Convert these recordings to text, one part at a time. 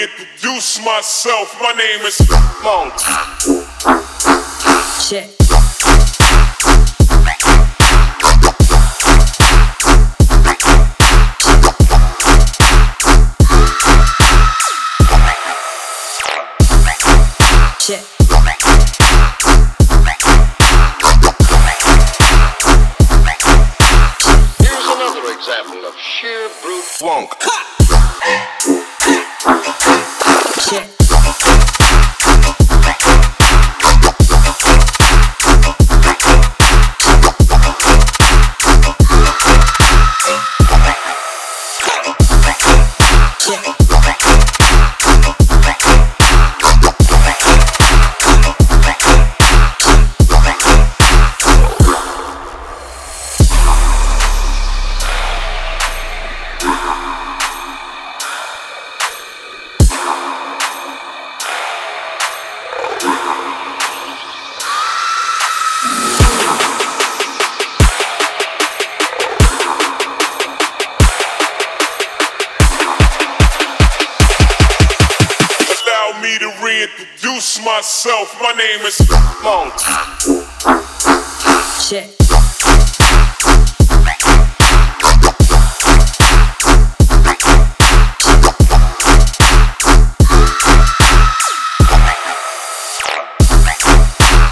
reintroduce myself. My name is Monk. Check. Check. Here's another example of sheer brute Funk. Check. Me to reintroduce myself. My name is Monk. Check.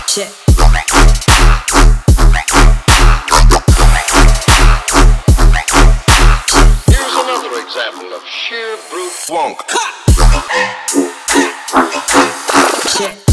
Check. Here's another example of sheer brute Funk. Check.